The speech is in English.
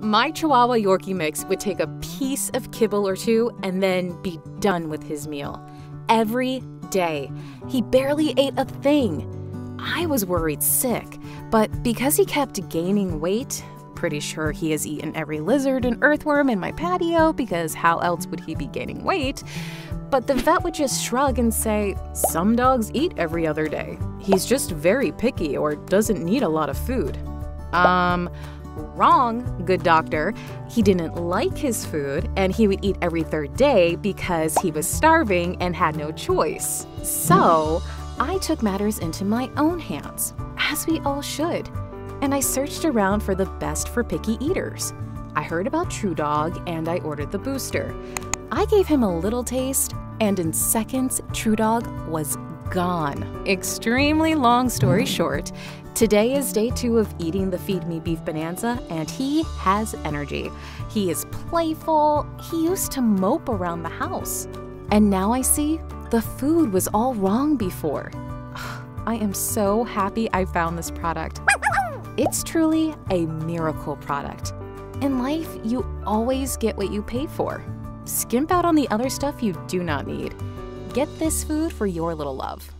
My Chihuahua Yorkie mix would take a piece of kibble or two and then be done with his meal. Every day. He barely ate a thing. I was worried sick, but because he kept gaining weight, pretty sure he has eaten every lizard and earthworm in my patio because how else would he be gaining weight? But the vet would just shrug and say, Some dogs eat every other day. He's just very picky or doesn't need a lot of food. Um, wrong, good doctor. He didn't like his food and he would eat every third day because he was starving and had no choice. So, I took matters into my own hands, as we all should, and I searched around for the best for picky eaters. I heard about TruDog and I ordered the booster. I gave him a little taste, and in seconds, TruDog was gone. Extremely long story short, today is day two of eating the Feed Me Beef Bonanza, and he has energy. He is playful. He used to mope around the house. And now I see the food was all wrong before. I am so happy I found this product. It's truly a miracle product. In life, you always get what you pay for. Skimp out on the other stuff you do not need. Get this food for your little love.